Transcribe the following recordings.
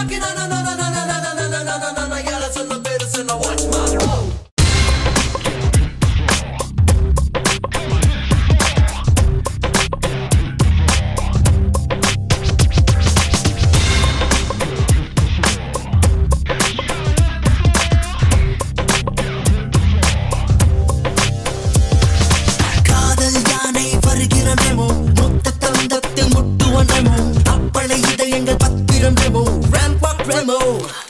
knocking on animal.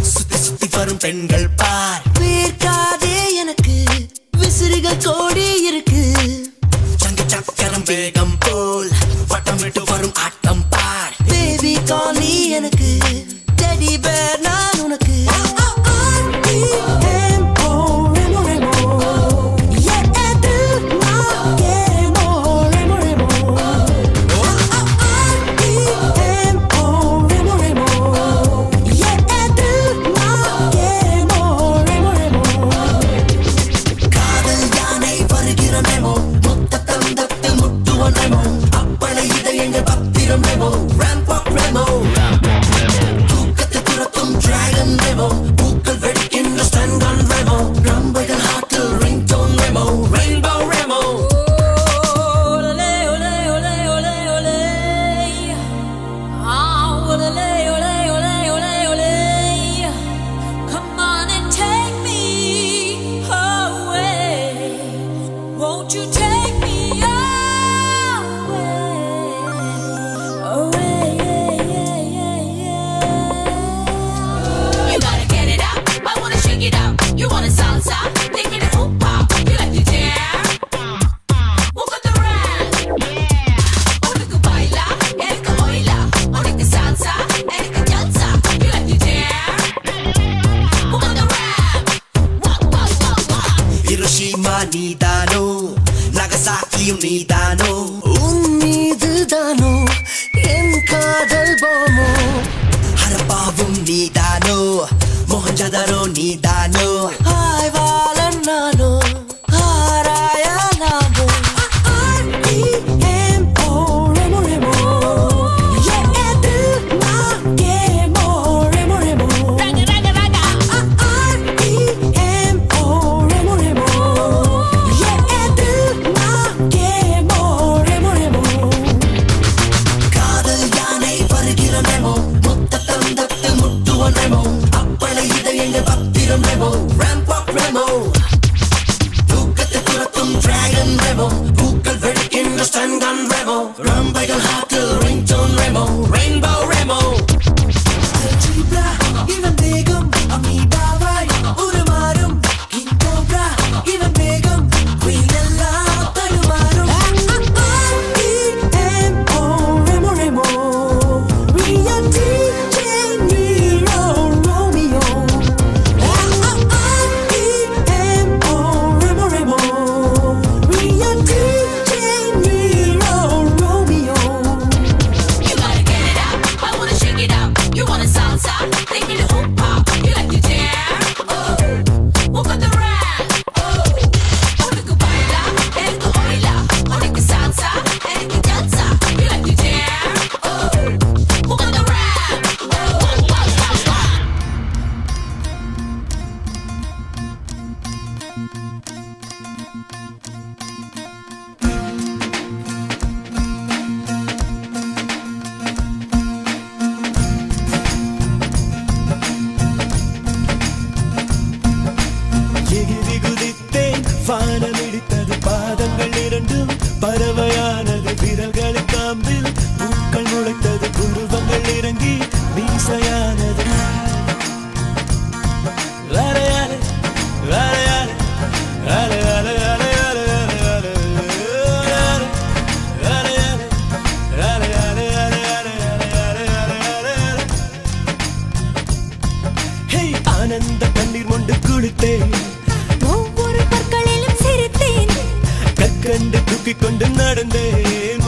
வரும் பெண்கள் பார். Won't you take? 大怒。ஆனந்த கண்ணீர் கொண்டு குளித்தேன். ஒவ்வொரு பற்களிலும் சிரித்தேன். கற்கண்டு தூக்கிக் கொண்டு நடந்தேன்.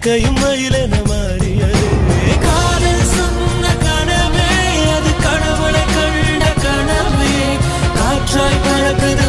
கையும் மயிலென மாறியது காதல் சொன்ன கனவே அது கனவுளை கண்ட கனவே. காற்றாய் பழகுது